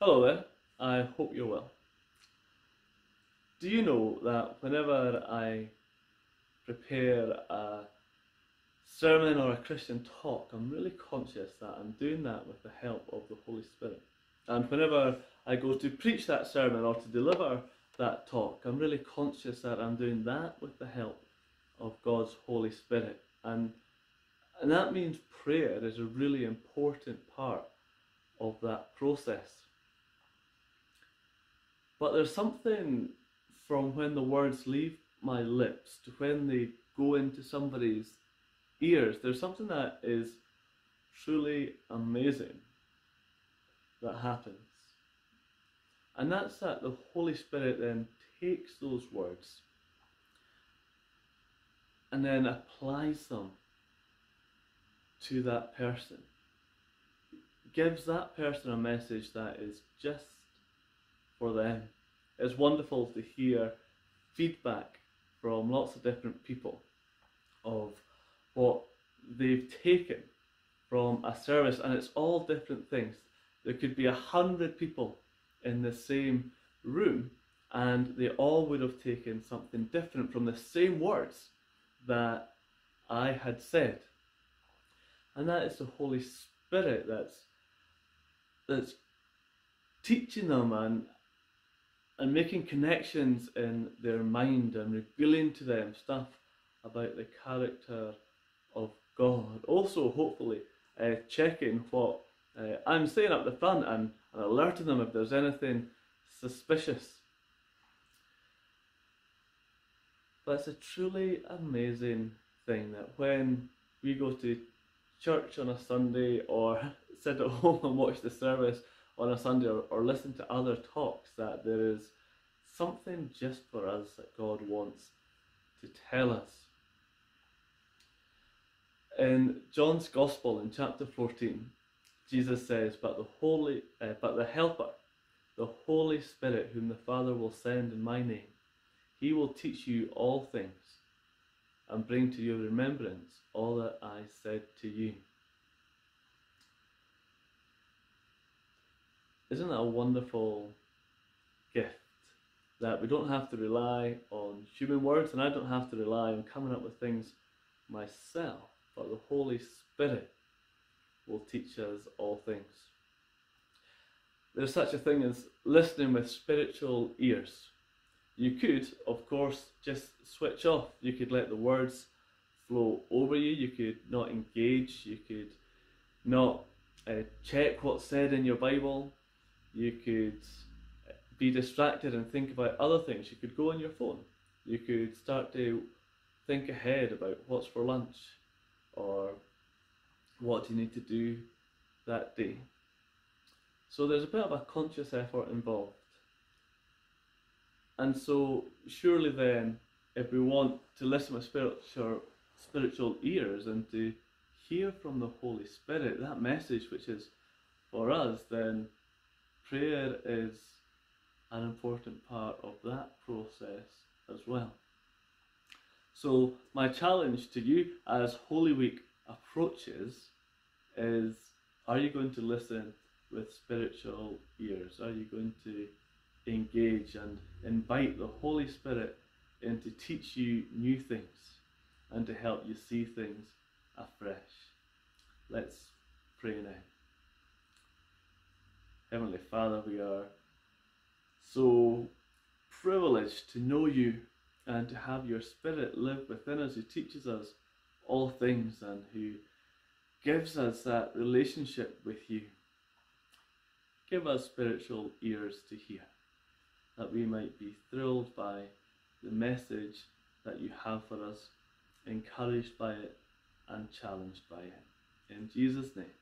Hello there, I hope you're well. Do you know that whenever I prepare a sermon or a Christian talk, I'm really conscious that I'm doing that with the help of the Holy Spirit. And whenever I go to preach that sermon or to deliver that talk, I'm really conscious that I'm doing that with the help of God's Holy Spirit. And, and that means prayer is a really important part of that process. But there's something from when the words leave my lips to when they go into somebody's ears, there's something that is truly amazing that happens. And that's that the Holy Spirit then takes those words and then applies them to that person. Gives that person a message that is just for them. It's wonderful to hear feedback from lots of different people of what they've taken from a service, and it's all different things. There could be a hundred people in the same room, and they all would have taken something different from the same words that I had said. And that is the Holy Spirit that's that's teaching them and and making connections in their mind and revealing to them stuff about the character of God. Also, hopefully, uh, checking what uh, I'm saying up the front and, and alerting them if there's anything suspicious. But it's a truly amazing thing that when we go to church on a Sunday or sit at home and watch the service on a Sunday or, or listen to other talks, that there is something just for us that God wants to tell us. In John's Gospel in chapter 14, Jesus says, But the Holy uh, but the Helper, the Holy Spirit, whom the Father will send in my name, he will teach you all things and bring to your remembrance all that I said to you. Isn't that a wonderful gift? That we don't have to rely on human words and I don't have to rely on coming up with things myself, but the Holy Spirit will teach us all things. There's such a thing as listening with spiritual ears. You could, of course, just switch off. You could let the words flow over you. You could not engage. You could not uh, check what's said in your Bible. You could be distracted and think about other things. You could go on your phone. You could start to think ahead about what's for lunch or what you need to do that day. So there's a bit of a conscious effort involved. And so surely then if we want to listen with spiritual spiritual ears and to hear from the Holy Spirit, that message which is for us, then prayer is an important part of that process as well. So, my challenge to you as Holy Week approaches is are you going to listen with spiritual ears? Are you going to engage and invite the Holy Spirit in to teach you new things and to help you see things afresh? Let's pray now. Heavenly Father, we are so privileged to know you and to have your Spirit live within us who teaches us all things and who gives us that relationship with you. Give us spiritual ears to hear, that we might be thrilled by the message that you have for us, encouraged by it, and challenged by it. In Jesus' name.